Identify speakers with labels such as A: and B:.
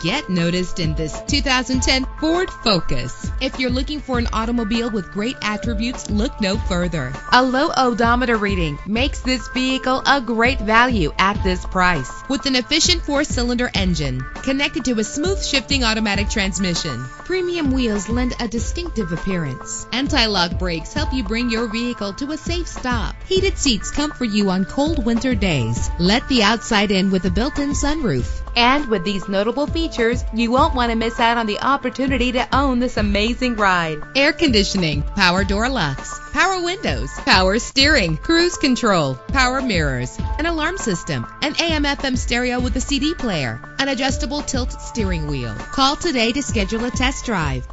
A: Get noticed in this 2010 Ford Focus. If you're looking for an automobile with great attributes, look no further. A low odometer reading makes this vehicle a great value at this price. With an efficient four-cylinder engine connected to a smooth shifting automatic transmission, premium wheels lend a distinctive appearance. Anti-lock brakes help you bring your vehicle to a safe stop. Heated seats comfort you on cold winter days. Let the outside in with a built-in sunroof. And with these notable features, you won't want to miss out on the opportunity to own this amazing ride. Air conditioning, power door locks, power windows, power steering, cruise control, power mirrors, an alarm system, an AM FM stereo with a CD player, an adjustable tilt steering wheel. Call today to schedule a test drive.